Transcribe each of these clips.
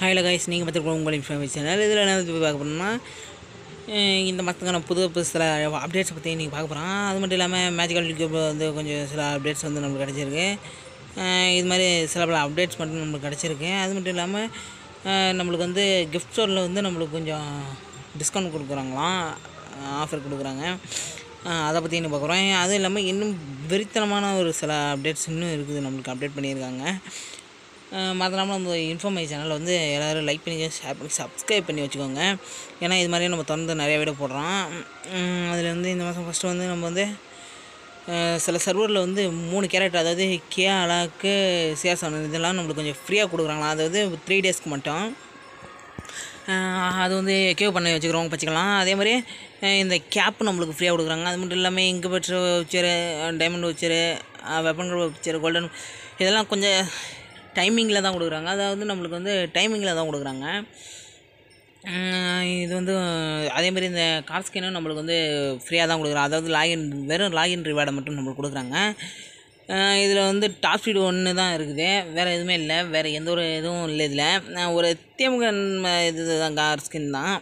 ஹாயில் guys நீங்கள் பார்த்துருக்கோம் உங்கள் இன்ஃபர்மேஷன் சேனல் இதில் என்ன பார்க்க போகிறோம்னா இந்த மாதத்துக்கான புது புது சில அப்டேட்ஸை பற்றி நீங்கள் பார்க்க போகிறோம் அது மட்டும் இல்லாமல் மேஜிக்கல் யூடியூப்பில் வந்து கொஞ்சம் சில அப்டேட்ஸ் வந்து நம்மளுக்கு கிடச்சிருக்கு. இது மாதிரி சில பல அப்டேட்ஸ் மட்டும் நம்மளுக்கு கிடச்சிருக்கு. அது மட்டும் இல்லாமல் நம்மளுக்கு வந்து கிஃப்ட் ஸ்டோரில் வந்து நம்மளுக்கு கொஞ்சம் டிஸ்கவுண்ட் கொடுக்குறாங்களாம். ஆஃபர் கொடுக்குறாங்க. அதை பற்றி இன்னும் பார்க்குறோம் அதுவும் இல்லாமல் இன்னும் வெறித்தனமான ஒரு சில அப்டேட்ஸ் இன்னும் இருக்குது. நம்மளுக்கு அப்டேட் பண்ணியிருக்காங்க. மறந்துடாமல் நம்ம இன்ஃபர்மேஷன் சேனல் வந்து எல்லோரும் லைக் பண்ணி ஷேர் பண்ணி சப்ஸ்கிரைப் பண்ணி வச்சுக்கோங்க. ஏன்னா இது மாதிரியே நம்ம தொடர்ந்து நிறைய வீடியோ போடுறோம். அதில் வந்து இந்த மாதம் ஃபஸ்ட்டு வந்து நம்ம வந்து சில சர்வரில் வந்து மூணு கேரக்டர் அதாவது கே அலாக்கு சிஆர் இதெல்லாம் நம்மளுக்கு கொஞ்சம் ஃப்ரீயாக கொடுக்குறாங்களா அதாவது த்ரீ டேஸ்க்கு மட்டும். அது வந்து கேவ் பண்ணி வச்சுக்கிறவங்க வச்சுக்கலாம். அதே மாதிரி இந்த கேப் நம்மளுக்கு ஃப்ரீயாக கொடுக்குறாங்க. அது மட்டும் இல்லாமல் இங்கு பெற்ற வச்சரு டைமண்ட் வச்சரு வெப்பன் வச்சரு கோல்டன் இதெல்லாம் கொஞ்சம் டைமிங்கில் தான் கொடுக்குறாங்க. அதாவது நம்மளுக்கு வந்து டைமிங்கில் தான் கொடுக்குறாங்க. இது வந்து அதேமாதிரி இந்த கார் ஸ்கேனும் நம்மளுக்கு வந்து ஃப்ரீயாக தான் கொடுக்குறாங்க. அதாவது லாகின் வெறும் லாகின் ரிவார்டை மட்டும் நம்மளுக்கு கொடுக்குறாங்க. இதில் வந்து டாப் ஸ்பீடு ஒன்று தான் இருக்குது. வேறு எதுவுமே இல்லை. வேறு எந்த ஒரு இதுவும் இல்லை இதில். ஒரு தேமுக இது தான் கார் ஸ்கின் தான்.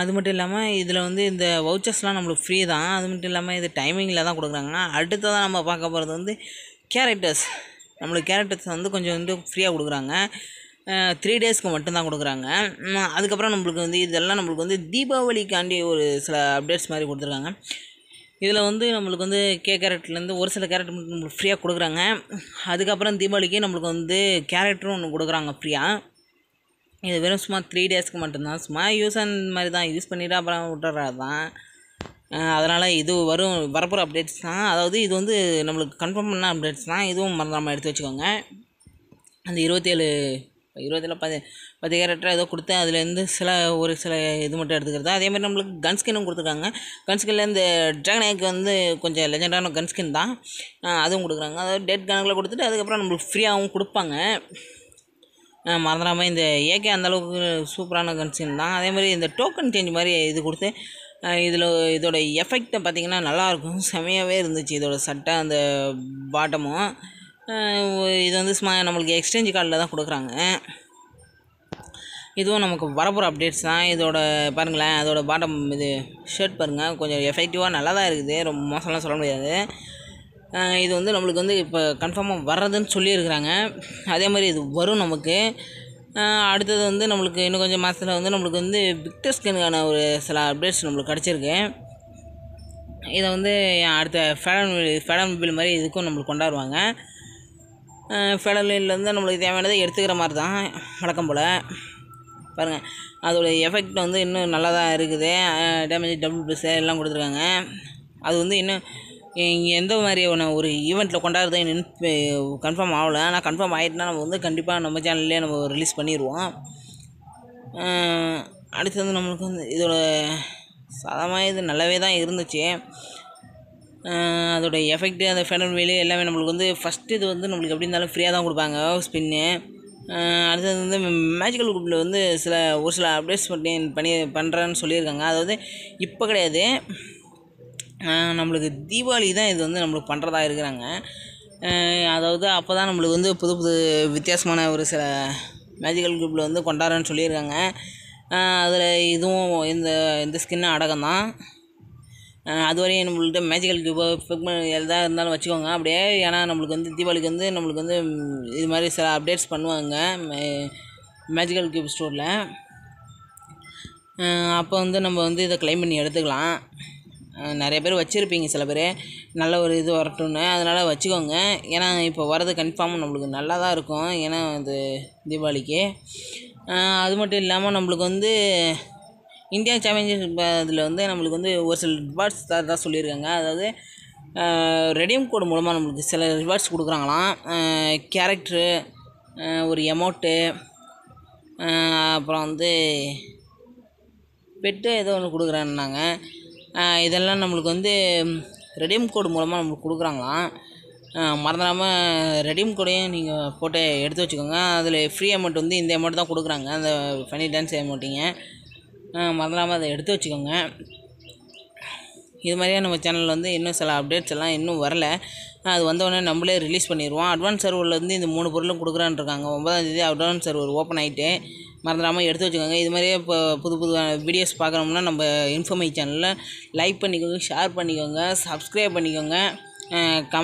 அது மட்டும் இல்லாமல் இதில் வந்து இந்த வவுச்சர்ஸ்லாம் நம்மளுக்கு ஃப்ரீ தான். அது மட்டும் இல்லாமல் இது டைமிங்கில் தான் கொடுக்குறாங்க. அடுத்ததாக நம்ம பார்க்க போகிறது வந்து கேரக்டர்ஸ் நம்மளுக்கு கேரக்டர்ஸ் வந்து கொஞ்சம் வந்து ஃப்ரீயாக கொடுக்குறாங்க. த்ரீ டேஸ்க்கு மட்டும்தான் கொடுக்குறாங்க. அதுக்கப்புறம் நம்மளுக்கு வந்து இதெல்லாம் நம்மளுக்கு வந்து தீபாவளிக்காண்டி ஒரு சில அப்டேட்ஸ் மாதிரி கொடுத்துருக்காங்க. இதில் வந்து நம்மளுக்கு வந்து கே கேரட்லேருந்து ஒரு சில கேரக்டர் மட்டும் நம்மளுக்கு ஃப்ரீயாக கொடுக்குறாங்க. அதுக்கப்புறம் தீபாவளிக்கு நம்மளுக்கு வந்து கேரக்டரும் ஒன்று கொடுக்குறாங்க ஃப்ரீயாக இது வெறும் சும்மா த்ரீ டேஸ்க்கு மட்டும்தான். சும்மா யூஸ் அந்த மாதிரி தான். யூஸ் பண்ணிவிட்டு அப்புறம் விட்டுறது தான் அதனால் இது வரும் வரப்போகிற அப்டேட்ஸ் தான். அதாவது இது வந்து நம்மளுக்கு கன்ஃபார்ம் பண்ண அப்டேட்ஸ் தான். இதுவும் மறந்துடாமல் எடுத்து வச்சுக்கோங்க. அந்த இருபத்தேழு இருபத்தேழு பதி பத்து கேரக்டர் ஏதோ கொடுத்து அதுலேருந்து சில ஒரு சில இது மட்டும் எடுத்துக்கிறது. அதேமாதிரி நம்மளுக்கு கன் ஸ்கின்னும் கொடுத்துருக்காங்க. கன் ஸ்கின்ல இந்த ட்ராகன் ஏக் வந்து கொஞ்சம் லெஜெண்டான கன் ஸ்கின் தான். அதுவும் கொடுக்குறாங்க. அதாவது டெட் கணக்கில் கொடுத்துட்டு அதுக்கப்புறம் நம்மளுக்கு ஃப்ரீயாகவும் கொடுப்பாங்க. மறந்துடாமல் இந்த ஏகே அந்தளவுக்கு சூப்பரான கன்ஸ்கின் தான். அதே மாதிரி இந்த டோக்கன் சேஞ்ச் மாதிரி இது கொடுத்து இதில் இதோட எஃபெக்டை பார்த்திங்கன்னா நல்லாயிருக்கும். செமையாகவே இருந்துச்சு இதோட சட்டை அந்த பாட்டமும் இது வந்து ஸ்மா நம்மளுக்கு எக்ஸ்சேஞ்ச் கார்டில் தான் கொடுக்குறாங்க. இதுவும் நமக்கு வரப்போகிற அப்டேட்ஸ் தான். இதோட பாருங்களேன் அதோட பாட்டம் இது ஷர்ட் பாருங்கள் கொஞ்சம் எஃபெக்டிவாக நல்லா தான் இருக்குது. ரொம்ப மோசம்லாம் சொல்ல முடியாது. இது வந்து நம்மளுக்கு வந்து இப்போ கன்ஃபார்மாக வர்றதுன்னு சொல்லியிருக்கிறாங்க. அதே மாதிரி இது வரும் நமக்கு. அடுத்தது வந்து நம்மளுக்கு இன்னும் கொஞ்சம் மாதத்தில் வந்து நம்மளுக்கு வந்து விக்டர் ஸ்கேனுக்கான ஒரு சில அப்டேட்ஸ் நம்மளுக்கு கிடச்சிருக்கு. இதை வந்து அடுத்த ஃபேடன் ஃபேடன் பில் மாதிரி இதுக்கும் நம்மளுக்கு கொண்டாடுவாங்க. ஃபேடன் வந்து நம்மளுக்கு தேவையானதை எடுத்துக்கிற மாதிரி தான் வழக்கம் போல். பாருங்கள் அதோடய எஃபெக்ட் வந்து இன்னும் நல்லா தான் இருக்குது டேமேஜ் டபுள் ப்ளஸ் எல்லாம் கொடுத்துருக்காங்க. அது வந்து இன்னும் எந்த எந்த மாதிரியான ஒரு ஈவெண்ட்டில் கொண்டாடுறது இன்னும் கன்ஃபார்ம் ஆகலை. ஆனால் கன்ஃபார்ம் ஆகிட்டுனா நம்ம வந்து கண்டிப்பாக நம்ம சேனல்லே நம்ம ரிலீஸ் பண்ணிடுவோம் அடுத்து வந்து நம்மளுக்கு வந்து இதோட சாதமாக இது நல்லாவே தான் இருந்துச்சு. அதோட எஃபெக்ட்டு அந்த ஃபெனல் வேலு எல்லாமே நம்மளுக்கு வந்து ஃபஸ்ட்டு இது வந்து நம்மளுக்கு எப்படி இருந்தாலும் ஃப்ரீயாக தான் கொடுப்பாங்க. ஸ்பின்னு அடுத்தது வந்து மேஜிக்கல் குரூப்பில் வந்து சில ஒரு சில அப்டேட்ஸ் பண்ணி பண்ணி பண்ணுறேன்னு சொல்லியிருக்காங்க. அதாவது இப்போ கிடையாது. நம்மளுக்கு தீபாவளி தான் இது வந்து நம்மளுக்கு பண்ணுறதா இருக்கிறாங்க. அதாவது அப்போ தான் நம்மளுக்கு வந்து புது புது வித்தியாசமான ஒரு சில மேஜிக்கல் குரூப்பில் வந்து கொண்டாடுறேன்னு சொல்லியிருக்காங்க. அதில் இதுவும் இந்த இந்த ஸ்கின்னு அடக்கம் தான். அதுவரையும் நம்மள்கிட்ட மேஜிக்கல் கியூபோ எதாக இருந்தாலும் வச்சுக்கோங்க. அப்படியே ஏன்னா நம்மளுக்கு வந்து தீபாவளிக்கு வந்து நம்மளுக்கு வந்து இது மாதிரி சில அப்டேட்ஸ் பண்ணுவாங்க மேஜிக்கல் கியூப் ஸ்டோரில் அப்போ வந்து நம்ம வந்து இதை க்ளைம் பண்ணி எடுத்துக்கலாம். நிறைய பேர் வச்சுருப்பீங்க சில பேர். நல்ல ஒரு இது வரட்டும்னு. அதனால் வச்சுக்கோங்க. ஏன்னா இப்போ வரது கன்ஃபார்ம் நம்மளுக்கு நல்லா தான் இருக்கும். ஏன்னா இது தீபாவளிக்கு. அது மட்டும் இல்லாமல் நம்மளுக்கு வந்து இந்தியா சாம்பியன்ஷிப் இதில் வந்து நம்மளுக்கு வந்து ஒரு சில ரிவார்ட்ஸ் தான் தான் சொல்லியிருக்காங்க. அதாவது ரெடியம் கோடு மூலமாக நம்மளுக்கு சில ரிவார்ட்ஸ் கொடுக்குறாங்களாம். கேரக்டரு ஒரு எமௌண்ட்டு அப்புறம் வந்து பெட்டு ஏதோ ஒன்று கொடுக்குறேன்னாங்க. இதெல்லாம் நம்மளுக்கு வந்து ரெடீம் கோடு மூலமாக நம்மளுக்கு கொடுக்குறாங்களாம். மறந்துடாமல் ரெடீம் கோடையும் நீங்கள் போட்டு எடுத்து வச்சுக்கோங்க. அதில் ஃப்ரீ அமௌண்ட் வந்து இந்த அமௌண்ட் தான் கொடுக்குறாங்க. அந்த ஃபனி டான்ஸ் அமௌண்ட்டிங்க மறந்துடாமல் அதை எடுத்து வச்சுக்கோங்க. இது மாதிரியே நம்ம சேனலில் வந்து இன்னும் சில அப்டேட்ஸ் எல்லாம் இன்னும் வரல. அது வந்தவொடனே நம்மளே ரிலீஸ் பண்ணிடுவோம். அட்வான்ஸ் சர்வர்லேருந்து இந்த மூணு பொருளும் கொடுக்குறான்னு இருக்காங்க. ஒன்பதாம் தேதி அட்வான்ஸ் சர்வர் ஓப்பன் ஆகிட்டு மறந்துடாமல் எடுத்து வச்சுக்கோங்க. இது மாதிரியே இப்போ புது புது வீடியோஸ் பார்க்கணும்னா நம்ம இன்ஃபர்மை சேனலில் லைக் பண்ணிக்கோங்க ஷேர் பண்ணிக்கோங்க சப்ஸ்கிரைப் பண்ணிக்கோங்க. கம்